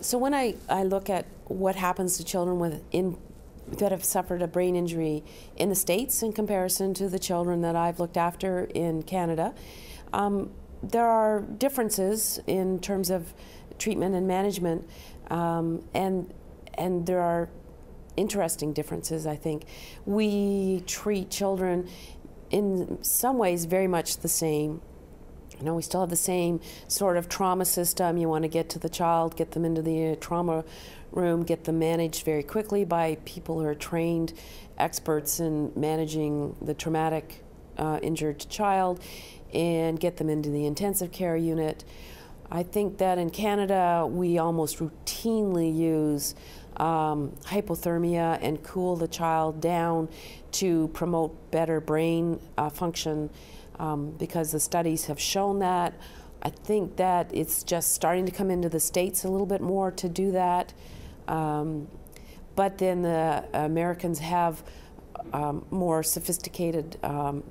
So when I, I look at what happens to children with in, that have suffered a brain injury in the States in comparison to the children that I've looked after in Canada, um, there are differences in terms of treatment and management, um, and and there are interesting differences. I think we treat children in some ways very much the same. You know, we still have the same sort of trauma system. You want to get to the child, get them into the uh, trauma room, get them managed very quickly by people who are trained experts in managing the traumatic uh, injured child, and get them into the intensive care unit. I think that in Canada, we almost routinely use um, hypothermia and cool the child down to promote better brain uh, function um, because the studies have shown that. I think that it's just starting to come into the States a little bit more to do that. Um, but then the Americans have um, more sophisticated um,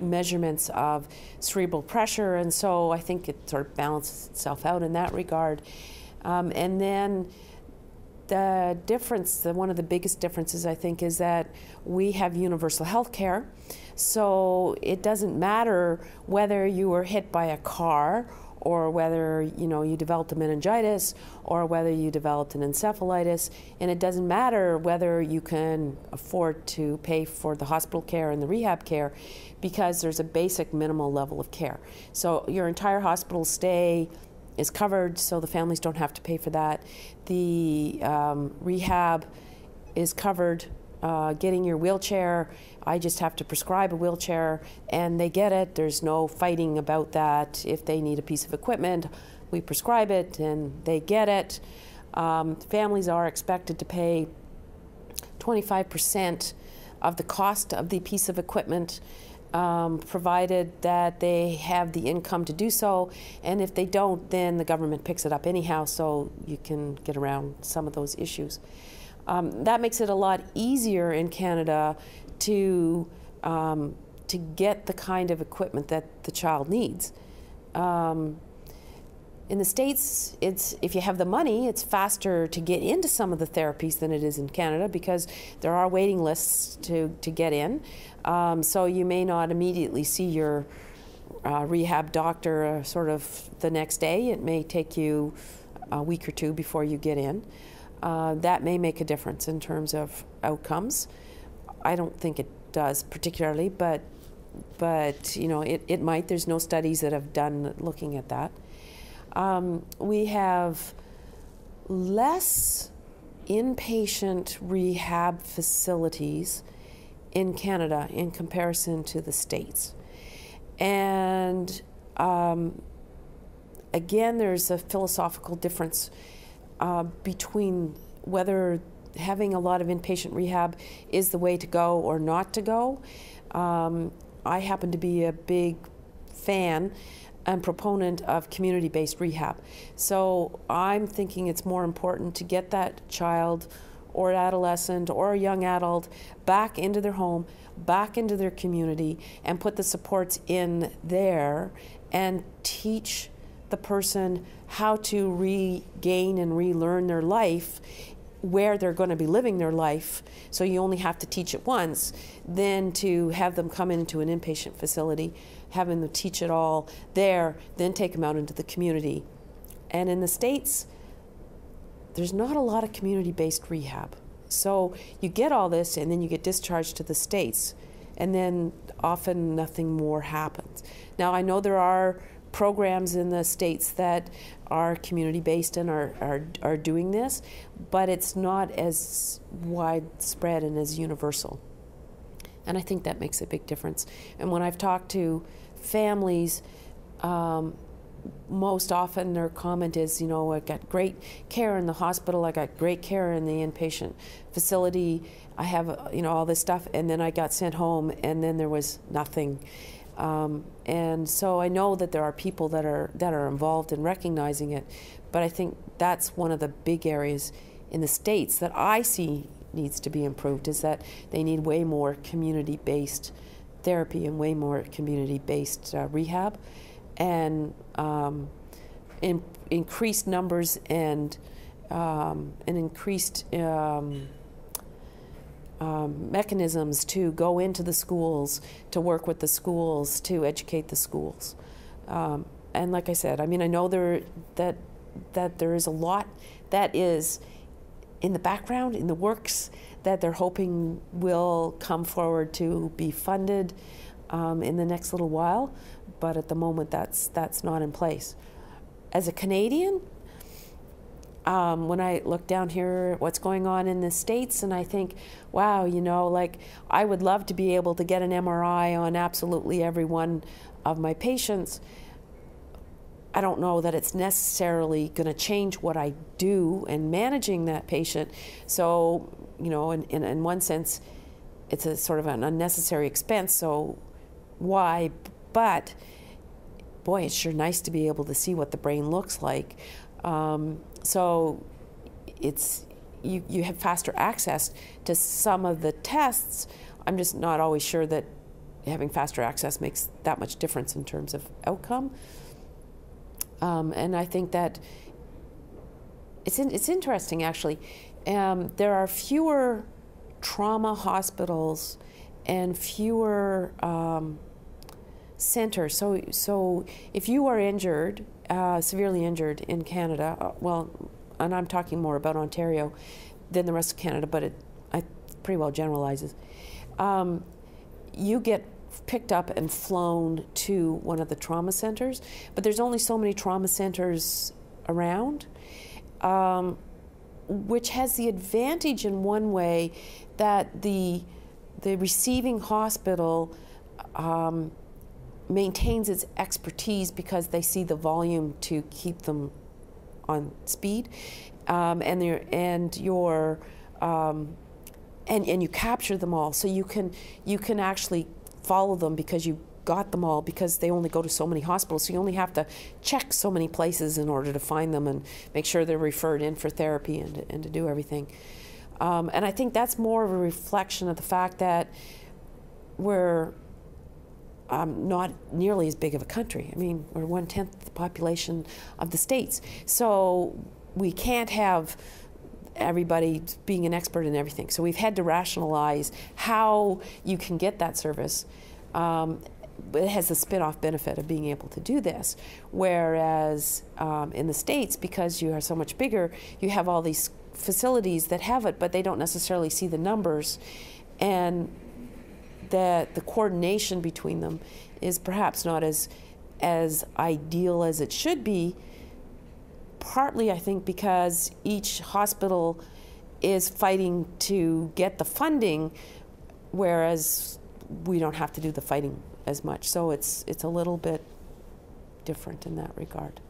measurements of cerebral pressure, and so I think it sort of balances itself out in that regard. Um, and then the difference, the, one of the biggest differences, I think, is that we have universal health care. So it doesn't matter whether you were hit by a car or whether you know you developed a meningitis or whether you developed an encephalitis and it doesn't matter whether you can afford to pay for the hospital care and the rehab care because there's a basic minimal level of care so your entire hospital stay is covered so the families don't have to pay for that the um, rehab is covered uh, getting your wheelchair. I just have to prescribe a wheelchair and they get it. There's no fighting about that. If they need a piece of equipment, we prescribe it and they get it. Um, families are expected to pay 25% of the cost of the piece of equipment. Um, provided that they have the income to do so. And if they don't, then the government picks it up anyhow, so you can get around some of those issues. Um, that makes it a lot easier in Canada to um, to get the kind of equipment that the child needs. Um, in the states, it's if you have the money, it's faster to get into some of the therapies than it is in Canada because there are waiting lists to to get in. Um, so you may not immediately see your uh, rehab doctor uh, sort of the next day. It may take you a week or two before you get in uh, that may make a difference in terms of outcomes. I don't think it does particularly, but but you know it, it might. There's no studies that have done looking at that. Um, we have less inpatient rehab facilities in Canada in comparison to the states, and um, again, there's a philosophical difference uh, between whether having a lot of inpatient rehab is the way to go or not to go. Um, I happen to be a big fan and proponent of community based rehab. So I'm thinking it's more important to get that child or adolescent or a young adult back into their home, back into their community, and put the supports in there and teach the person how to regain and relearn their life where they're going to be living their life, so you only have to teach it once, then to have them come into an inpatient facility, having them teach it all there, then take them out into the community. And in the States, there's not a lot of community based rehab. So you get all this and then you get discharged to the States, and then often nothing more happens. Now, I know there are programs in the states that are community based and are, are, are doing this, but it's not as widespread and as universal. And I think that makes a big difference. And when I've talked to families, um, most often their comment is, you know, I got great care in the hospital, I got great care in the inpatient facility, I have, you know, all this stuff, and then I got sent home, and then there was nothing. Um, and so I know that there are people that are that are involved in recognizing it, but I think that's one of the big areas in the states that I see needs to be improved is that they need way more community-based therapy and way more community-based uh, rehab, and um, in, increased numbers and um, an increased um, mechanisms to go into the schools, to work with the schools, to educate the schools. Um, and like I said, I mean, I know there that that there is a lot that is in the background, in the works, that they're hoping will come forward to be funded um, in the next little while. But at the moment, that's that's not in place. As a Canadian, um, when I look down here, what's going on in the States, and I think, wow, you know, like I would love to be able to get an MRI on absolutely every one of my patients. I don't know that it's necessarily going to change what I do in managing that patient. So, you know, in, in, in one sense, it's a sort of an unnecessary expense. So, why? But boy, it's sure nice to be able to see what the brain looks like. Um, so it's you, you have faster access to some of the tests. I'm just not always sure that having faster access makes that much difference in terms of outcome. Um, and I think that it's in, it's interesting actually. Um, there are fewer trauma hospitals and fewer um, centers. So so if you are injured uh, severely injured in Canada, uh, well, and I'm talking more about Ontario than the rest of Canada, but it I, pretty well generalizes. Um, you get picked up and flown to one of the trauma centers, but there's only so many trauma centers around, um, which has the advantage in one way that the the receiving hospital um, maintains its expertise because they see the volume to keep them on speed, um, and your and your um, and and you capture them all, so you can you can actually follow them because you got them all because they only go to so many hospitals. So you only have to check so many places in order to find them and make sure they're referred in for therapy and, and to do everything. Um, and I think that's more of a reflection of the fact that we're um, not nearly as big of a country. I mean, we're one tenth the population of the states, so we can't have everybody being an expert in everything. So we've had to rationalize how you can get that service. Um, it has the spin-off benefit of being able to do this. Whereas um, in the states, because you are so much bigger, you have all these facilities that have it, but they don't necessarily see the numbers, and that the coordination between them is perhaps not as as ideal as it should be. Partly, I think, because each hospital is fighting to get the funding, whereas we don't have to do the fighting as much. So it's it's a little bit different in that regard.